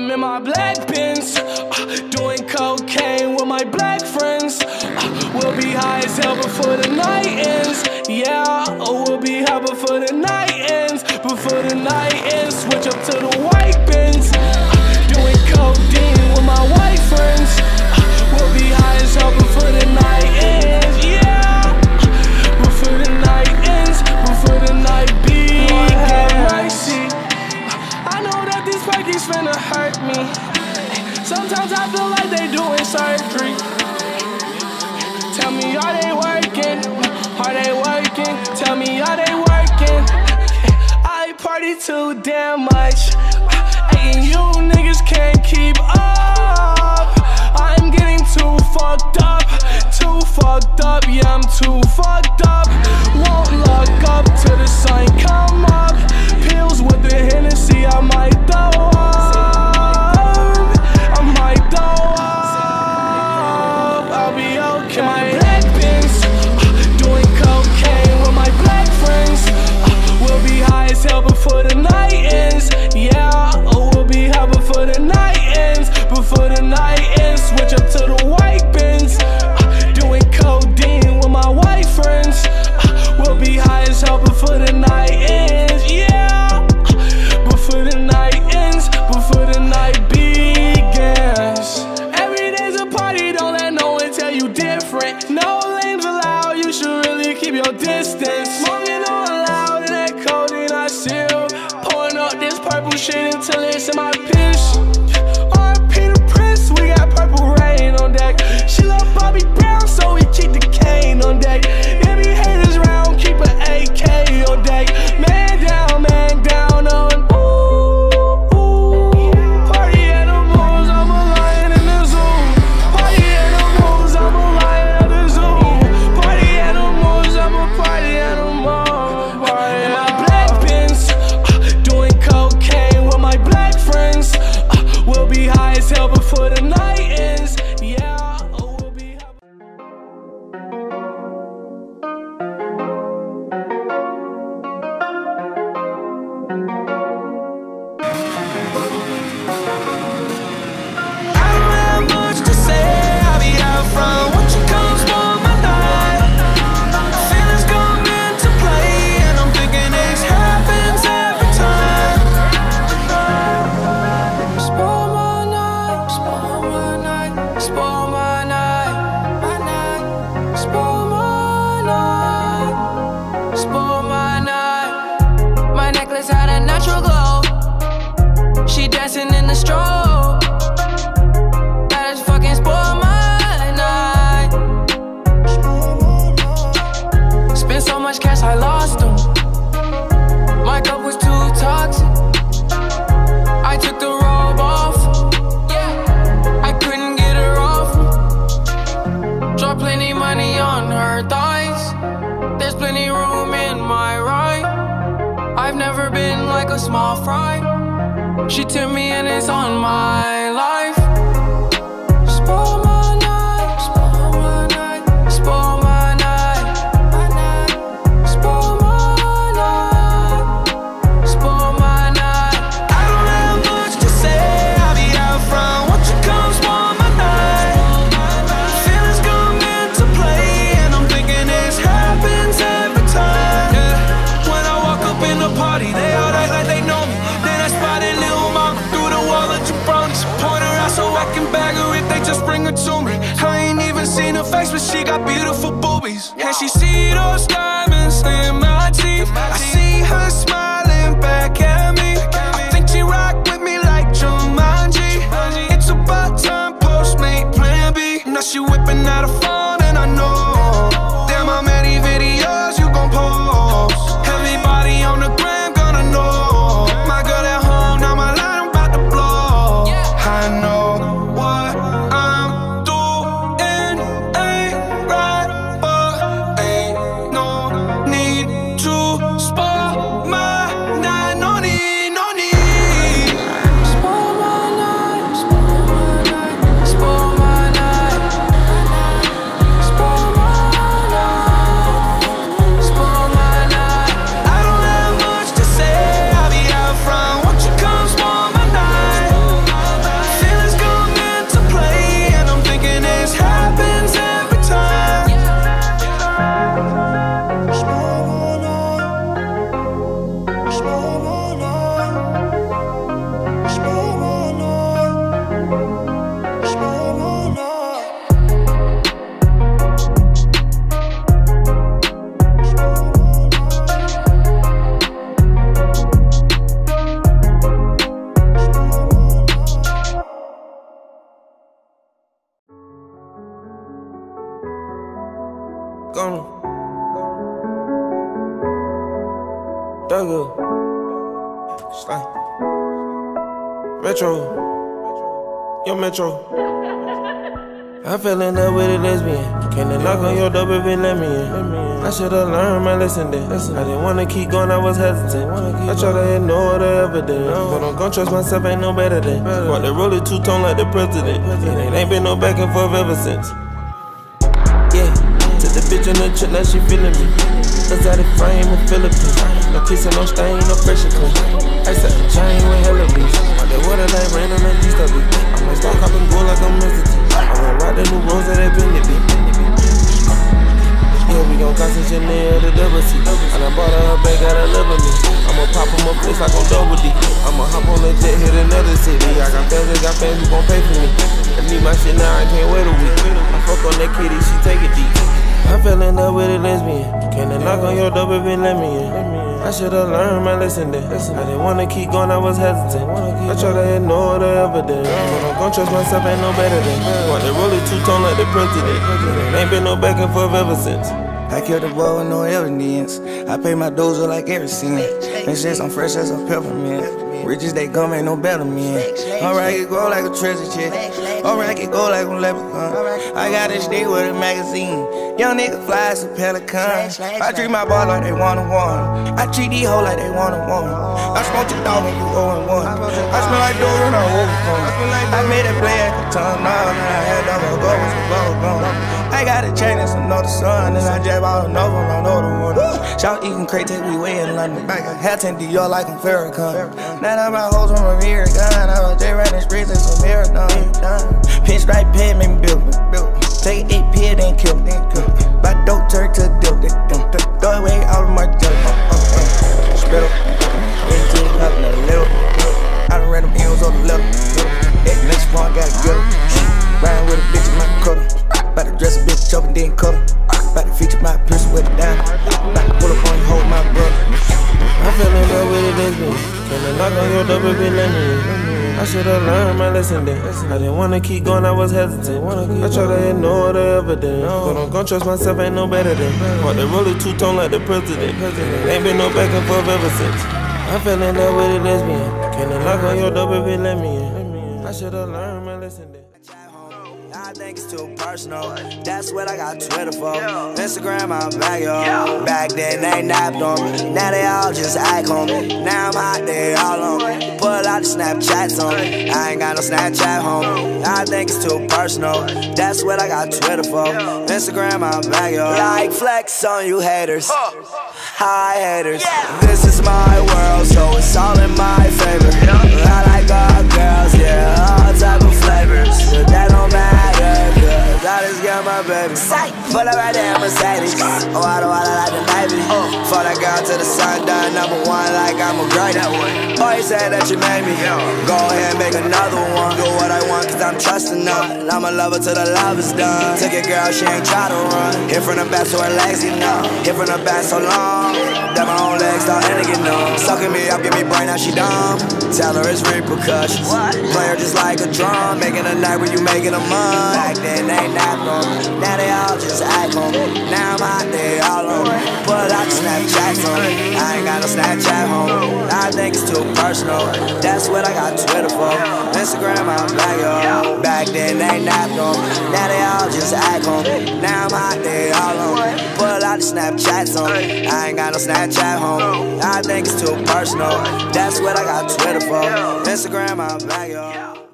I'm in my black bins, uh, doing cocaine with my black friends. Uh, we'll be high as hell before the night ends. Yeah, oh, we'll be high before the night ends. Before the night ends, switch up to the white bins. Uh, doing codeine with my white friends. Uh, we'll be high as hell before the night ends. too damn much. purple shit until it's in my piss. RP the Prince, we got purple rain on deck. She love Bobby Brown, so we keep the cane on deck. Any haters round, keep an AK on deck. Man down, man down. she dancing in the straw. She took me and it's on my she got beautiful boobies. And she see those Metro. Yo, Metro. I fell in love with a lesbian. Can not knock on your door if it let me in? I should've learned my lesson then. I didn't wanna keep going, I was hesitant. I try to ignore the evidence. But I'm gon' trust myself, ain't no better than. Want to roll it two tone like the president. It ain't been no back and forth ever since. Took the bitch in the trip, now she feeling me. Exotic frame in Philippines. No kissing, no stain, no pressure clean. I set the chain with hella beats. The water like rain on the east of it. I might start copping gold like I'm Mr. I'ma rock the new rose that been it be. Yeah, we gon' cause Chanel the double C. And I bought her a bag, her loving me. I'ma pop on my face like I'm double D. I'ma hop on the jet, hit another city. I got fans, got fans who gon' pay for me. I need my shit now, I can't wait a week. I fuck on that kitty, she take it deep. I fell in love with a lesbian. Can I knock on your door it let me in? I should've learned my lesson then. I didn't wanna keep going, I was hesitant. I try to ignore the evidence. But I'm gon' trust myself, ain't no better than. Want roll it two tone like the president. Ain't been no back and forth ever since. I killed the boy with no evidence. I pay my dozer like every cent. And shit, I'm fresh as a peppermint. Riches they come, ain't no better man. Alright, it go like a treasure chest. Alright, it go like a leprechaun. I got a stick with a magazine. Young nigga fly as a pelican. I treat my ball like they one on one. I treat these hoes like they one on one. I smoke your dog and you 0 and 1. I smell like doors when I overcome. I made it play at the time, now, I had double go with some bubble gum. I got a chain and some another sun, and I jab out another one, another one. Shout eating crate, take we way in London. Back a hat 10 Dior like I'm Farrakhan. Now I my hoes from a mirror gun. I was just running streets like some marathon. Pinstripe pen, make me build Take eight pill, then kill. By dope turn to dope. Throw away all of my I knock on your let me in? I should've learned my lesson then. I didn't wanna keep going, I was hesitant. I try to ignore the evidence. But I'm gon' trust myself, ain't no better than. To roll it two tone like the president. Ain't been no back and forth ever since. I fell in love with a lesbian. Can I knock on your door, baby, let me in? I should've learned my lesson then. I think it's too personal. That's what I got Twitter for. Instagram, I'm back, yo. Back then, they napped on me. Now they all just act on me. Now I'm out there all on me. Pull out the Snapchats on me. I ain't got no Snapchat home. I think it's too personal. That's what I got Twitter for. Instagram, I'm back, yo. Like flex on you haters. Hi, haters. This is my world, so it's all in my favor. I like all girls, yeah, all type of flavors. But that don't matter, just got my baby. Pull up right there, Mercedes. Oh, I don't wanna uh. like the Navy. For that girl to the sun, done number one, like I'm a great Boy, you said that you made me. Go ahead and make another one. Do what I want, cause I'm trusting them. And I'm a lover till the love is done. Took it, girl, she ain't try to run. Hit from the back so her legs, you know. Hit from the back so long. That my own legs starting to get numb. Sucking me up, give me brain, now she dumb. Tell her it's repercussions. Play her just like a drum. Making a night when you making a month. Back then, they me. Now they all just act on me. Now I'm out there all on me. Pull out the Snapchats on me. I ain't got no Snapchat home. I think it's too personal. That's what I got Twitter for. Instagram, I'm back, yo. Back then, they on me. Now they all just act on me. Now I'm out there all on me. Pull out the Snapchats on me. I ain't got no Snapchat home. I think it's too personal. That's what I got Twitter for. Instagram, I'm back, yo.